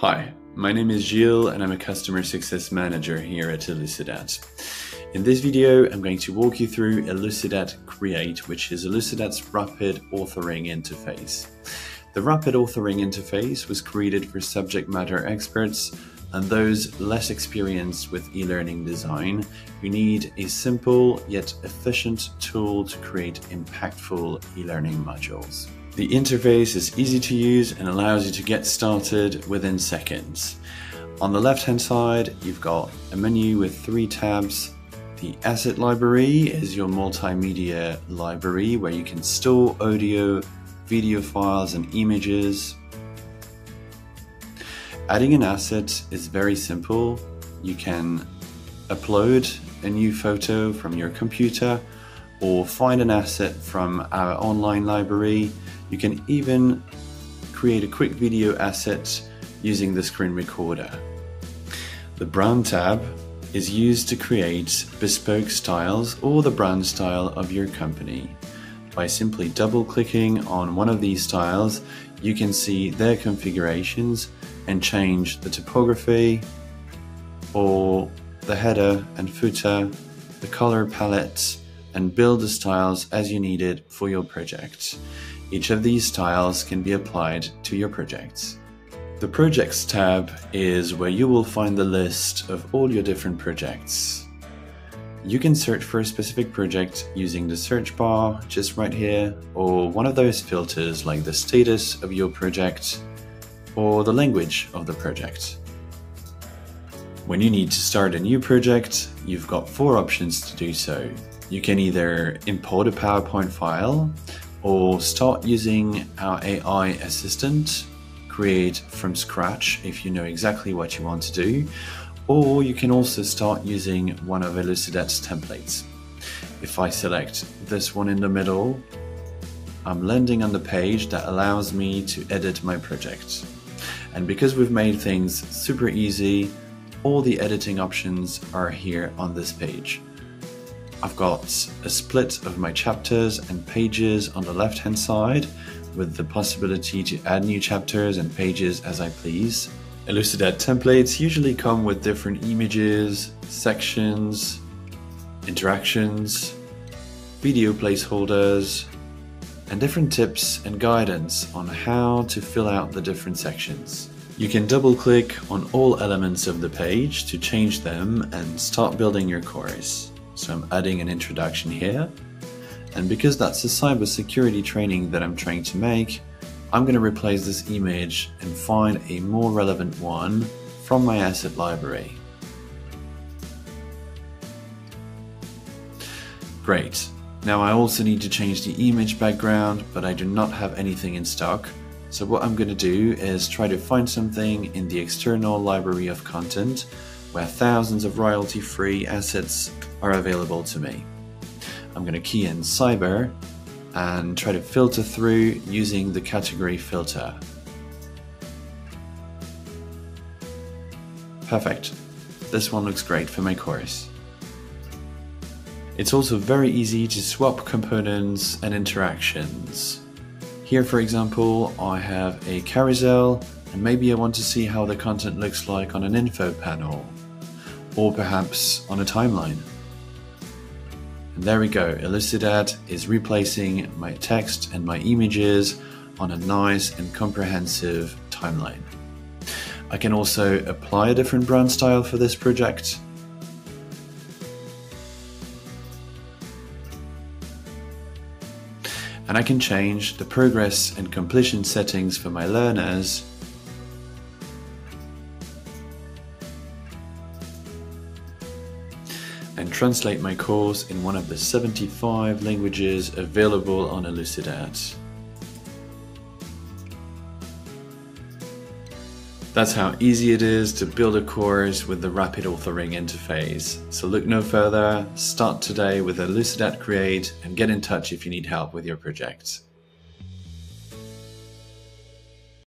Hi, my name is Gilles and I'm a Customer Success Manager here at Elucidat. In this video, I'm going to walk you through Elucidat Create, which is Elucidat's rapid authoring interface. The rapid authoring interface was created for subject matter experts and those less experienced with e-learning design who need a simple yet efficient tool to create impactful e-learning modules. The interface is easy to use and allows you to get started within seconds. On the left hand side, you've got a menu with three tabs. The asset library is your multimedia library where you can store audio, video files, and images. Adding an asset is very simple. You can upload a new photo from your computer or find an asset from our online library you can even create a quick video asset using the screen recorder. The brand tab is used to create bespoke styles or the brand style of your company. By simply double clicking on one of these styles, you can see their configurations and change the typography or the header and footer, the color palette, and build the styles as you need it for your project. Each of these styles can be applied to your projects. The Projects tab is where you will find the list of all your different projects. You can search for a specific project using the search bar just right here, or one of those filters like the status of your project or the language of the project. When you need to start a new project, you've got four options to do so. You can either import a PowerPoint file or start using our AI assistant, create from scratch if you know exactly what you want to do, or you can also start using one of Elucidat's templates. If I select this one in the middle, I'm landing on the page that allows me to edit my project. And because we've made things super easy, all the editing options are here on this page. I've got a split of my chapters and pages on the left hand side with the possibility to add new chapters and pages as I please. Elucidat templates usually come with different images, sections, interactions, video placeholders, and different tips and guidance on how to fill out the different sections. You can double click on all elements of the page to change them and start building your course. So I'm adding an introduction here. And because that's a cybersecurity training that I'm trying to make, I'm going to replace this image and find a more relevant one from my asset library. Great. Now I also need to change the image background, but I do not have anything in stock. So what I'm going to do is try to find something in the external library of content where thousands of royalty-free assets are available to me. I'm going to key in cyber and try to filter through using the category filter. Perfect. This one looks great for my course. It's also very easy to swap components and interactions. Here, for example, I have a carousel and maybe I want to see how the content looks like on an info panel or perhaps on a timeline. There we go, Elucidat is replacing my text and my images on a nice and comprehensive timeline. I can also apply a different brand style for this project. And I can change the progress and completion settings for my learners and translate my course in one of the 75 languages available on Elucidat. That's how easy it is to build a course with the rapid authoring interface. So look no further, start today with Elucidat Create and get in touch if you need help with your projects.